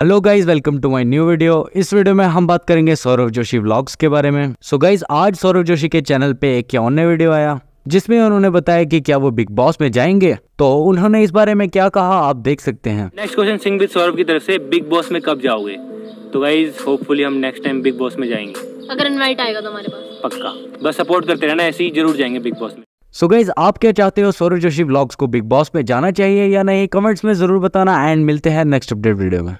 Hello guys welcome to my new video इस video में हम बात करेंगे सौरभ जोशी व्लॉग्स के बारे में। सो so गाइज़ आज सौरभ जोशी के चैनल पे एक क्या वीडियो आया जिसमें उन्होंने बताया कि क्या वो बिग बॉस में जाएँगे। तो उन्होंने इस बारे में क्या कहा आप देख सकते हैं। Next question Singh with Saurabh की तरफ़ से बिग बॉस में कब जाओगे? तो गाइज़ होपफुली हम नेक्स्ट टाइम बिग बॉस में जाएँगे। अगर इन्वाइट आएगा तो हमारे पास। पक्का। बस सपोर्ट करते रहना ऐसे ही ज़रूर जाएँगे बिग बॉस में। सो so गाइज़ आप क्या चाहते हो सौरभ जोशी ब्लॉग्स को बिग बॉस में जाना चाहिए या नहीं? कमेंट्स में ज़रूर बताना एंड मिलते हैं नेक्स्ट अपडेट वीडियो में।